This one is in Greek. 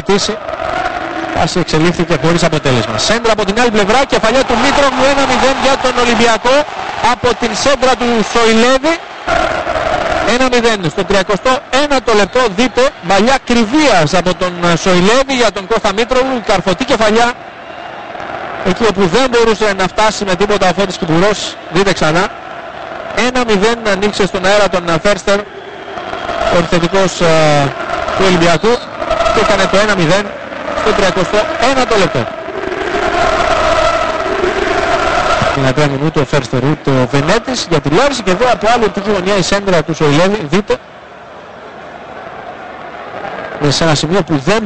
κρατήσει. Πάση εξελίχθηκε χωρίς αποτέλεσμα. Σέντρα από την άλλη πλευρά, κεφαλιά του Μήτρογλου 1-0 για τον Ολυμπιακό από την σέντρα του Σοηλέδη. 1-0 στο 31ο λεπτό δείτε μαλλιά κρυβίας από τον Σοηλέδη για τον Κώστα Μήτρογλου, καρφωτή κεφαλιά εκεί όπου δεν μπορούσε να φτάσει με τίποτα ο Φώτης Κυπουρός, δείτε ξανά. 1-0 ανοίξει στον αέρα τον Φέρστερ, ο επιθετικός ε, του Ολυμπιακού και έκανε το 1-0 στο 31ο λεπτό. Την μου ούτε ο Φέρστερ ούτε ο Βενέτης για τη Λάριση και εδώ από άλλη τη γωνιά η σέντρα του Σοηλέδη, δείτε. σε ένα σημείο που δεν